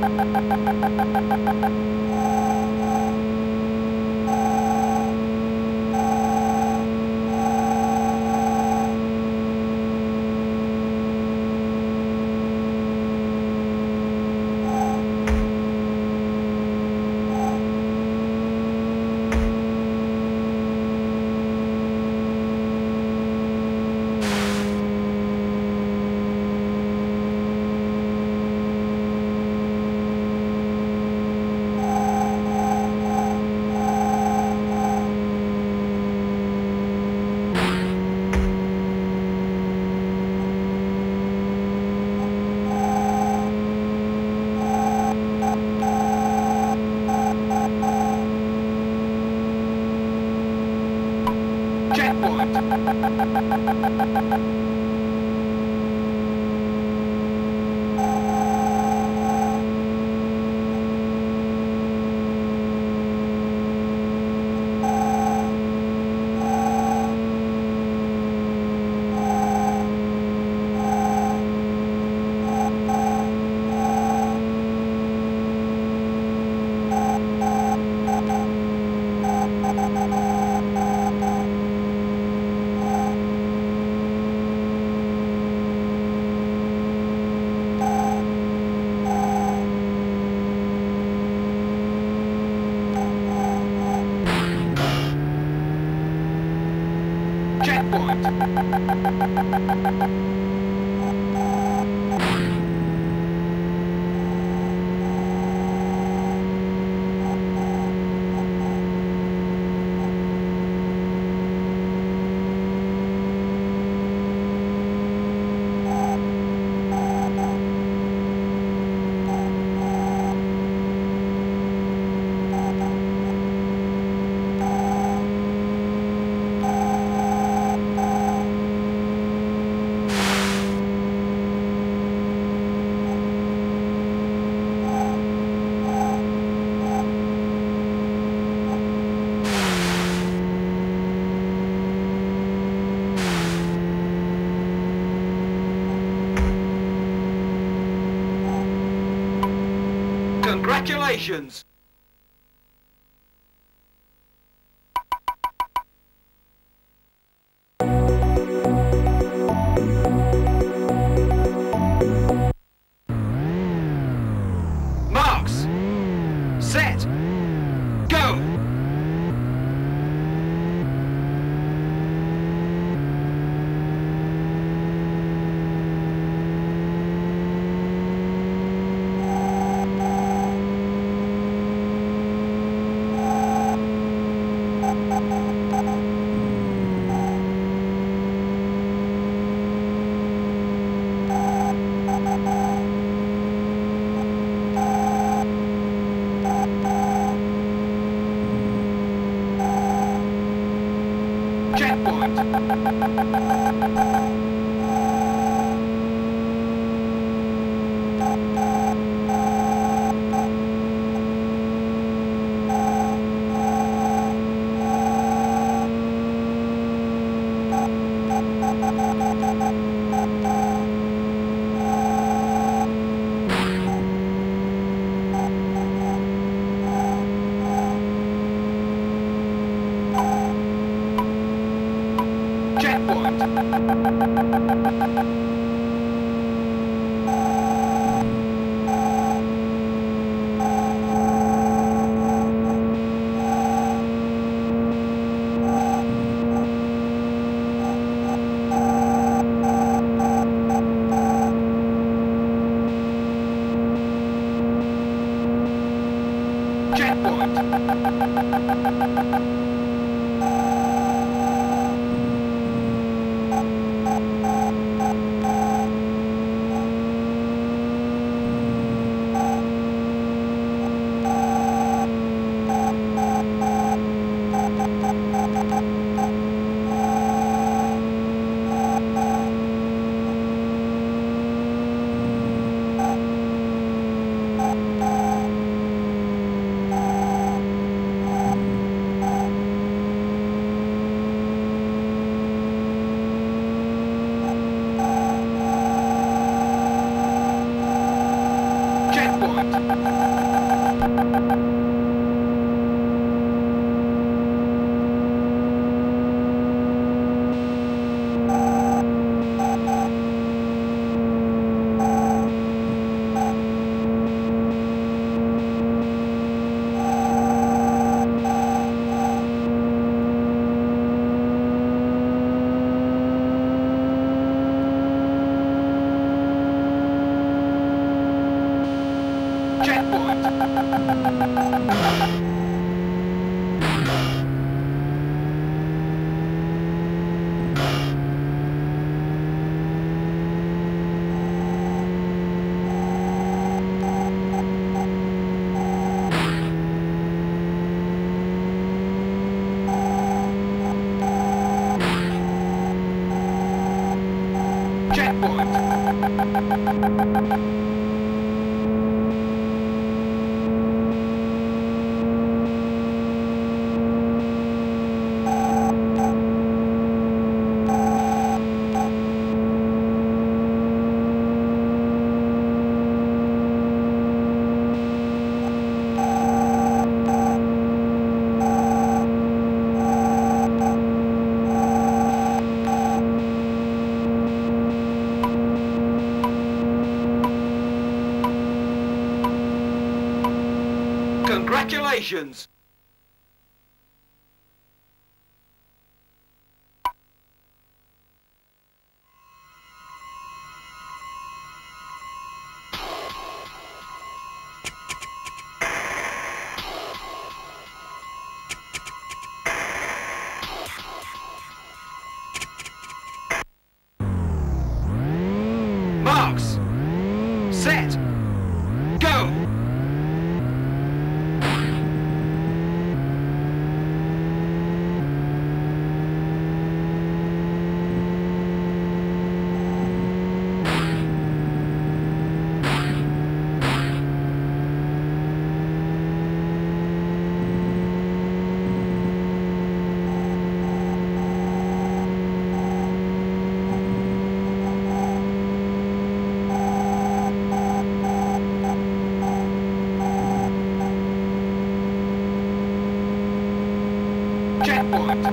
パパパパパパパパ。Congratulations! Checkpoint. Congratulations!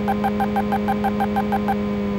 Marks! Set! Go! Checkpoint. Checkpoint. Checkpoint. Checkpoint. Checkpoint.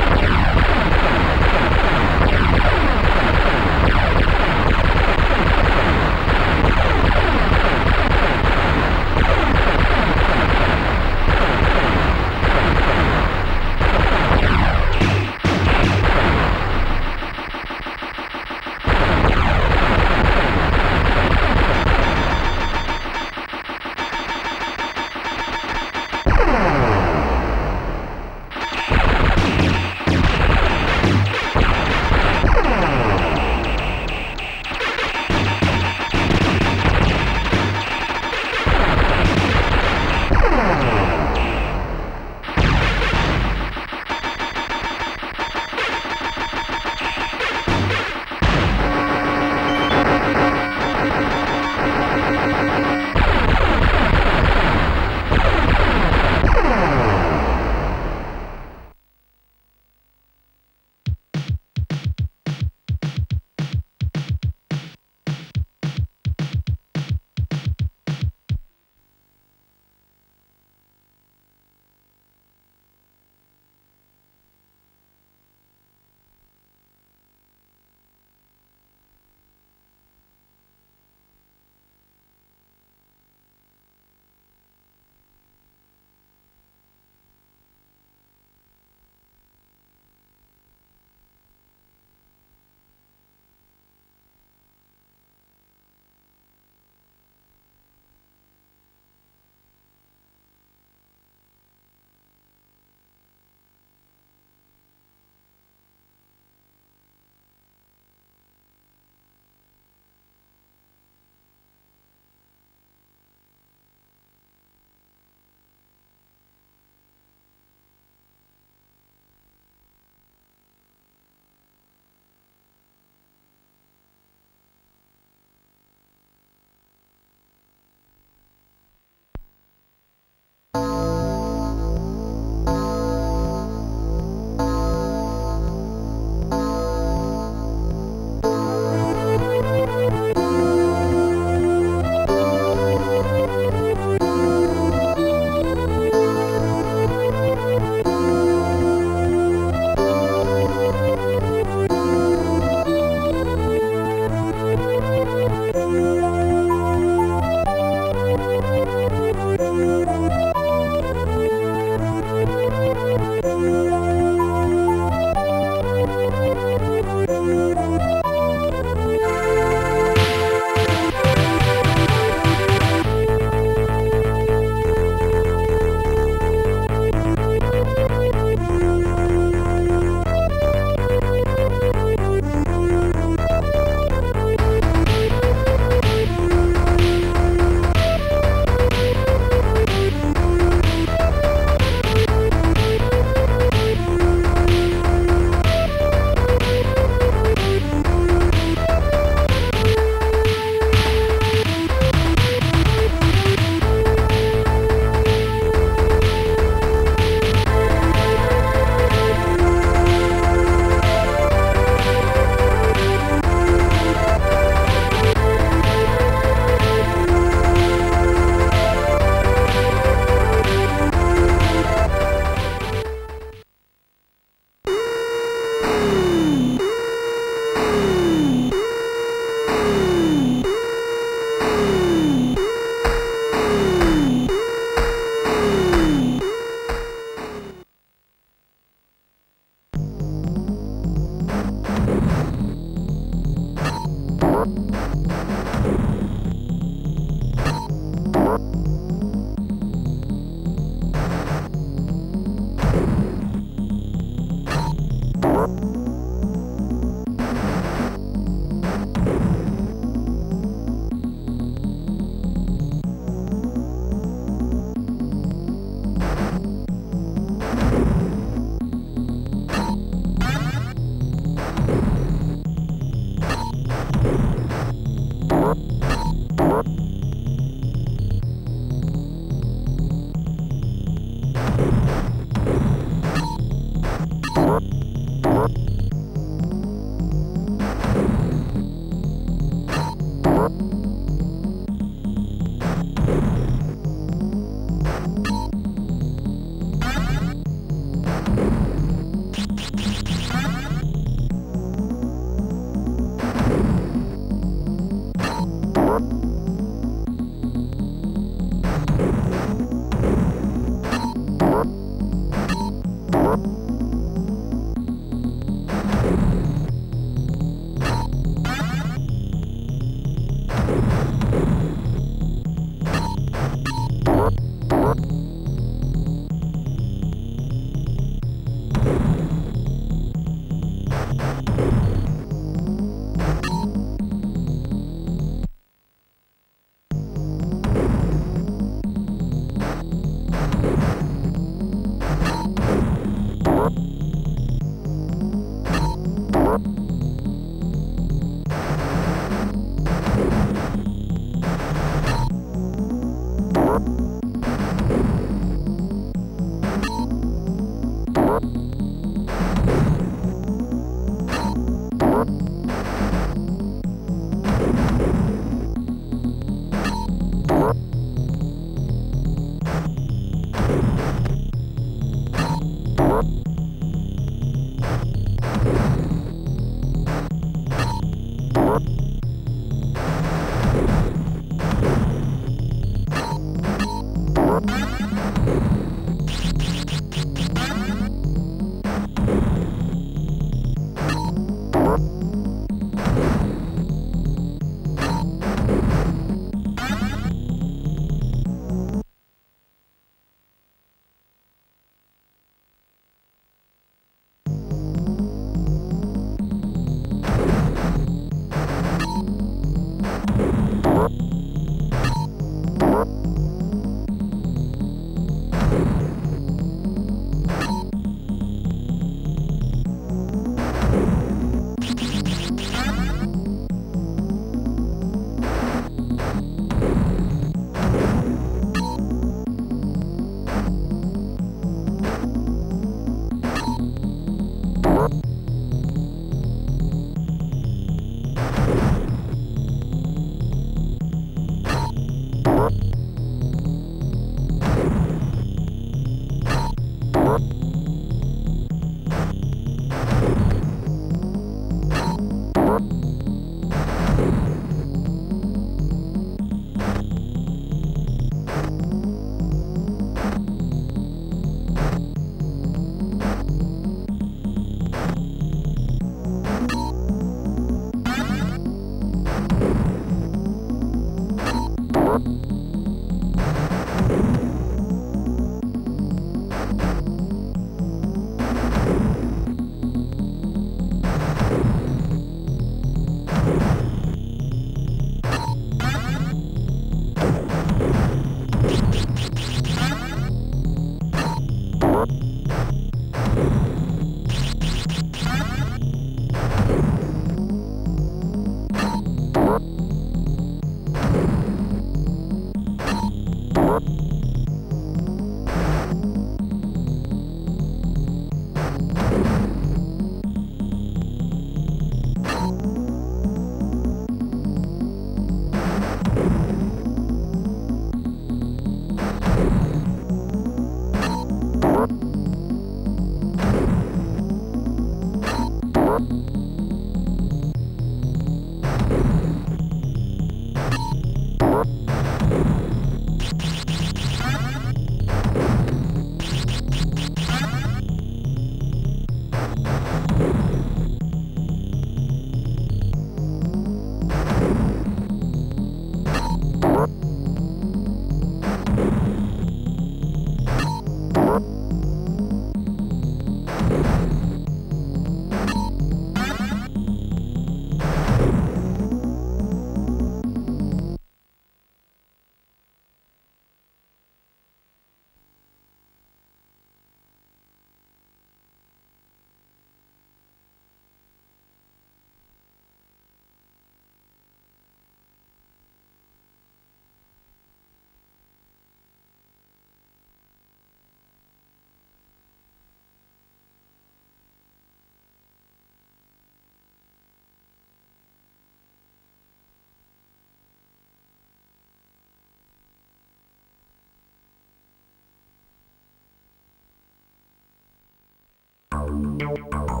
Não, não, não.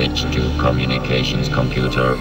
Bridge to communications computer